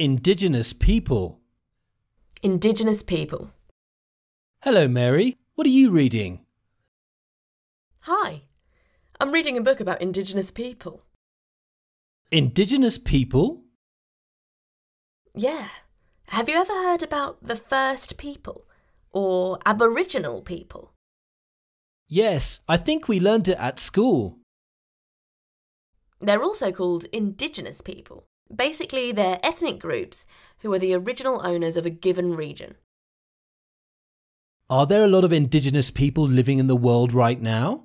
Indigenous people. Indigenous people. Hello, Mary. What are you reading? Hi. I'm reading a book about Indigenous people. Indigenous people? Yeah. Have you ever heard about the first people? Or Aboriginal people? Yes, I think we learned it at school. They're also called Indigenous people. Basically, they're ethnic groups who are the original owners of a given region. Are there a lot of Indigenous people living in the world right now?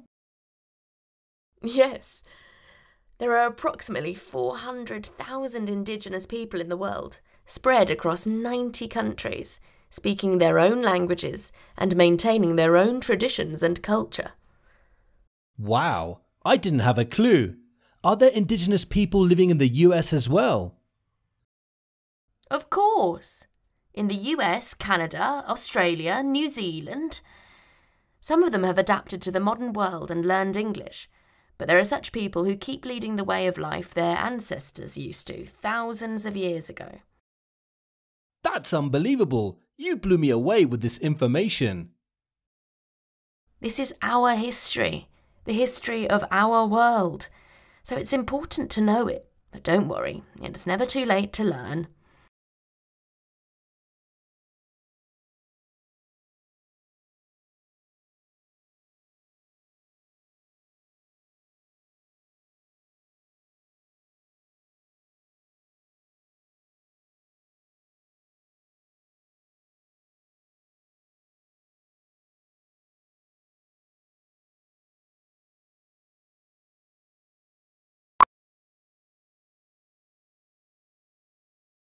Yes. There are approximately 400,000 Indigenous people in the world, spread across 90 countries, speaking their own languages and maintaining their own traditions and culture. Wow, I didn't have a clue. Are there Indigenous people living in the US as well? Of course. In the US, Canada, Australia, New Zealand. Some of them have adapted to the modern world and learned English, but there are such people who keep leading the way of life their ancestors used to thousands of years ago. That's unbelievable. You blew me away with this information. This is our history, the history of our world. So it's important to know it. But don't worry, it's never too late to learn.